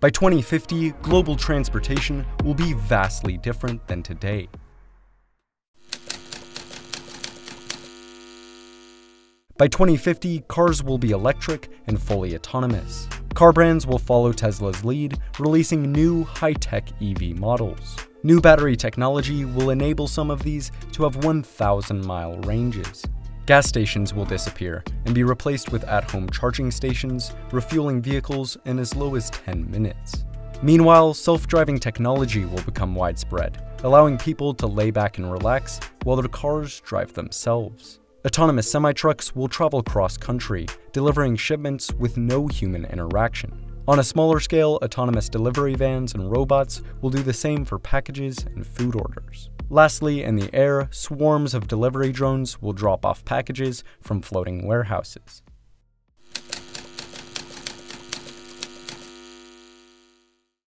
By 2050, global transportation will be vastly different than today. By 2050, cars will be electric and fully autonomous. Car brands will follow Tesla's lead, releasing new high-tech EV models. New battery technology will enable some of these to have 1,000 mile ranges. Gas stations will disappear and be replaced with at-home charging stations, refueling vehicles in as low as 10 minutes. Meanwhile, self-driving technology will become widespread, allowing people to lay back and relax while their cars drive themselves. Autonomous semi-trucks will travel cross-country, delivering shipments with no human interaction. On a smaller scale, autonomous delivery vans and robots will do the same for packages and food orders. Lastly, in the air, swarms of delivery drones will drop off packages from floating warehouses.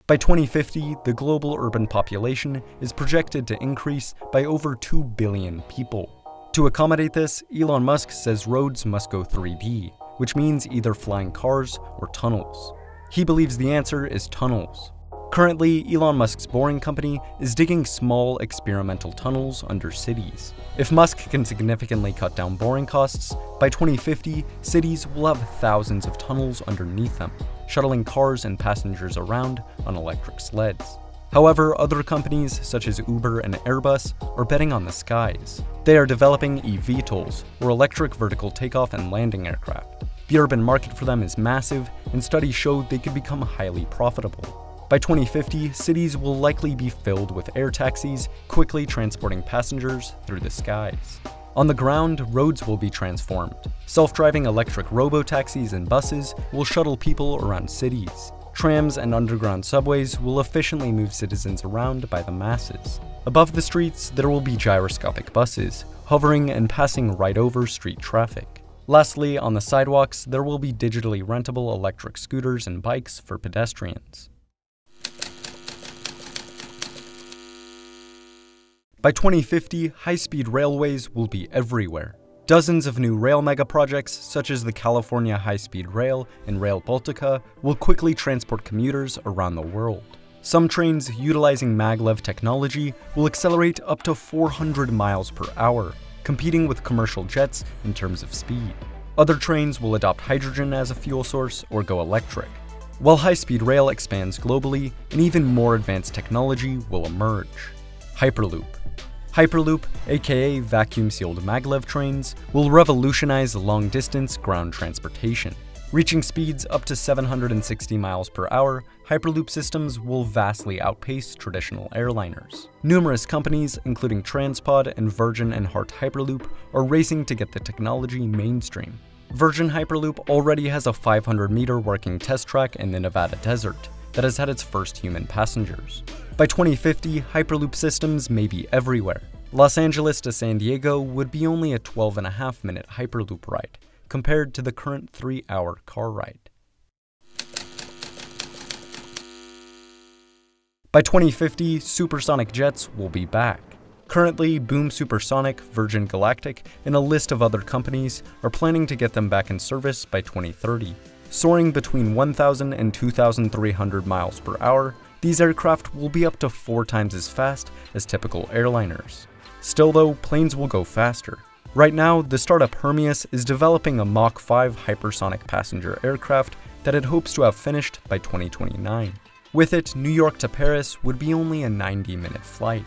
By 2050, the global urban population is projected to increase by over 2 billion people. To accommodate this, Elon Musk says roads must go 3D, which means either flying cars or tunnels. He believes the answer is tunnels. Currently, Elon Musk's Boring Company is digging small experimental tunnels under cities. If Musk can significantly cut down boring costs, by 2050, cities will have thousands of tunnels underneath them, shuttling cars and passengers around on electric sleds. However, other companies such as Uber and Airbus are betting on the skies. They are developing eVTOLs, or electric vertical takeoff and landing aircraft. The urban market for them is massive, and studies show they could become highly profitable. By 2050, cities will likely be filled with air taxis, quickly transporting passengers through the skies. On the ground, roads will be transformed. Self-driving electric robo-taxis and buses will shuttle people around cities. Trams and underground subways will efficiently move citizens around by the masses. Above the streets, there will be gyroscopic buses, hovering and passing right over street traffic. Lastly, on the sidewalks, there will be digitally rentable electric scooters and bikes for pedestrians. By 2050, high-speed railways will be everywhere. Dozens of new rail mega projects, such as the California High Speed Rail and Rail Baltica, will quickly transport commuters around the world. Some trains utilizing maglev technology will accelerate up to 400 miles per hour, competing with commercial jets in terms of speed. Other trains will adopt hydrogen as a fuel source or go electric. While high-speed rail expands globally, an even more advanced technology will emerge. Hyperloop, Hyperloop, aka vacuum-sealed maglev trains, will revolutionize long-distance ground transportation. Reaching speeds up to 760 miles per hour, Hyperloop systems will vastly outpace traditional airliners. Numerous companies, including Transpod and Virgin and Hardt Hyperloop, are racing to get the technology mainstream. Virgin Hyperloop already has a 500 meter working test track in the Nevada desert that has had its first human passengers. By 2050, Hyperloop systems may be everywhere. Los Angeles to San Diego would be only a 12 and a half minute Hyperloop ride, compared to the current 3 hour car ride. By 2050, supersonic jets will be back. Currently, Boom Supersonic, Virgin Galactic, and a list of other companies are planning to get them back in service by 2030. Soaring between 1,000 and 2,300 miles per hour, these aircraft will be up to four times as fast as typical airliners. Still though, planes will go faster. Right now, the startup Hermeus is developing a Mach 5 hypersonic passenger aircraft that it hopes to have finished by 2029. With it, New York to Paris would be only a 90 minute flight.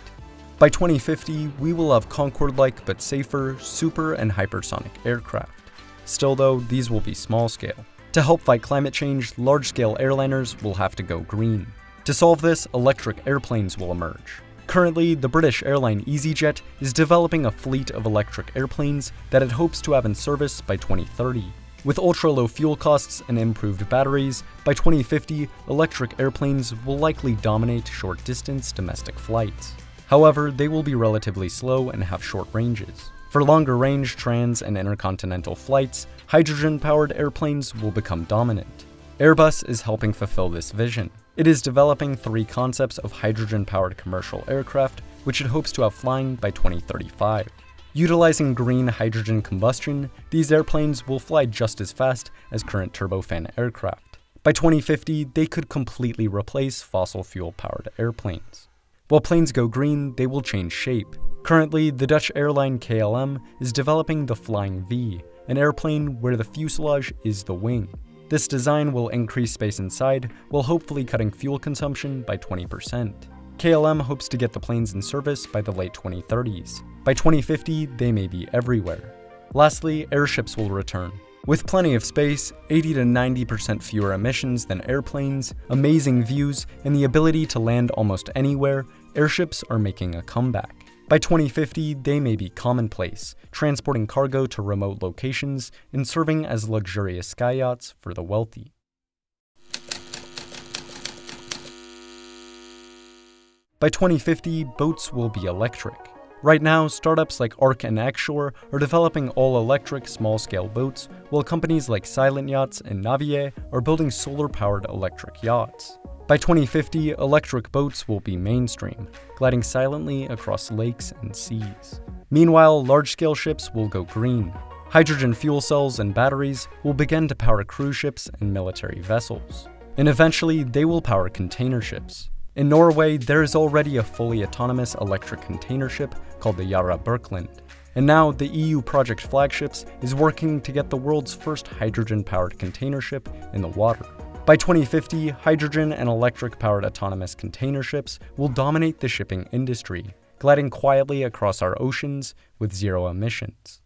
By 2050, we will have Concorde-like but safer super and hypersonic aircraft. Still though, these will be small scale. To help fight climate change, large-scale airliners will have to go green. To solve this, electric airplanes will emerge. Currently, the British airline EasyJet is developing a fleet of electric airplanes that it hopes to have in service by 2030. With ultra-low fuel costs and improved batteries, by 2050, electric airplanes will likely dominate short-distance domestic flights. However, they will be relatively slow and have short ranges. For longer range trans and intercontinental flights, hydrogen-powered airplanes will become dominant. Airbus is helping fulfill this vision. It is developing three concepts of hydrogen-powered commercial aircraft, which it hopes to have flying by 2035. Utilizing green hydrogen combustion, these airplanes will fly just as fast as current turbofan aircraft. By 2050, they could completely replace fossil fuel powered airplanes. While planes go green, they will change shape. Currently, the Dutch airline KLM is developing the Flying V, an airplane where the fuselage is the wing. This design will increase space inside while hopefully cutting fuel consumption by 20%. KLM hopes to get the planes in service by the late 2030s. By 2050, they may be everywhere. Lastly, airships will return. With plenty of space, 80 to 90% fewer emissions than airplanes, amazing views, and the ability to land almost anywhere, airships are making a comeback. By 2050, they may be commonplace, transporting cargo to remote locations and serving as luxurious sky yachts for the wealthy. By 2050, boats will be electric. Right now, startups like Arc and Xshore are developing all-electric small-scale boats, while companies like Silent Yachts and Navier are building solar-powered electric yachts. By 2050, electric boats will be mainstream, gliding silently across lakes and seas. Meanwhile, large-scale ships will go green. Hydrogen fuel cells and batteries will begin to power cruise ships and military vessels. And eventually, they will power container ships. In Norway, there is already a fully autonomous electric container ship called the Yara Birkeland. And now the EU Project Flagships is working to get the world's first hydrogen-powered container ship in the water. By 2050, hydrogen and electric-powered autonomous container ships will dominate the shipping industry, gliding quietly across our oceans with zero emissions.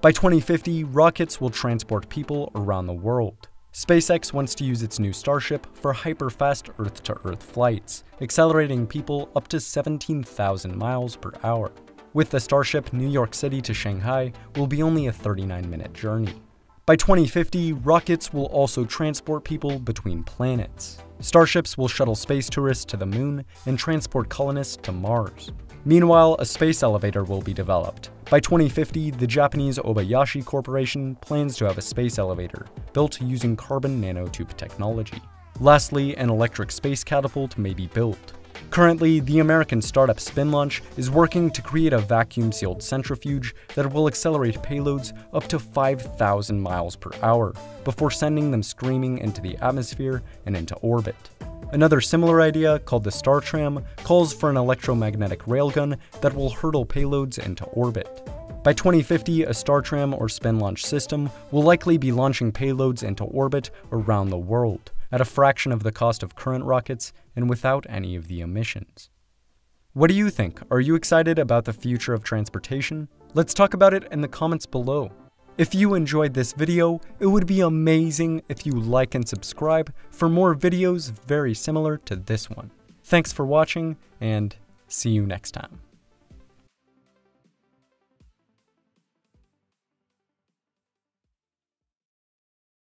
By 2050, rockets will transport people around the world. SpaceX wants to use its new Starship for hyper-fast Earth-to-Earth flights, accelerating people up to 17,000 miles per hour. With the Starship, New York City to Shanghai will be only a 39-minute journey. By 2050, rockets will also transport people between planets. Starships will shuttle space tourists to the moon and transport colonists to Mars. Meanwhile, a space elevator will be developed. By 2050, the Japanese Obayashi Corporation plans to have a space elevator, built using carbon nanotube technology. Lastly, an electric space catapult may be built. Currently, the American startup SpinLaunch is working to create a vacuum-sealed centrifuge that will accelerate payloads up to 5,000 miles per hour, before sending them screaming into the atmosphere and into orbit. Another similar idea, called the StarTram, calls for an electromagnetic railgun that will hurtle payloads into orbit. By 2050, a StarTram or spin launch system will likely be launching payloads into orbit around the world, at a fraction of the cost of current rockets and without any of the emissions. What do you think? Are you excited about the future of transportation? Let's talk about it in the comments below. If you enjoyed this video, it would be amazing if you like and subscribe for more videos very similar to this one. Thanks for watching, and see you next time.